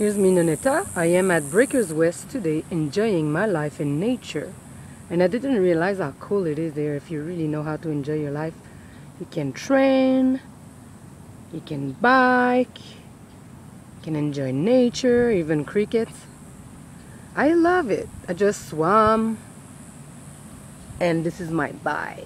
Here's me, Nonetta. I am at Breakers West today enjoying my life in nature. And I didn't realize how cool it is there if you really know how to enjoy your life. You can train, you can bike, you can enjoy nature, even crickets. I love it. I just swam and this is my bike.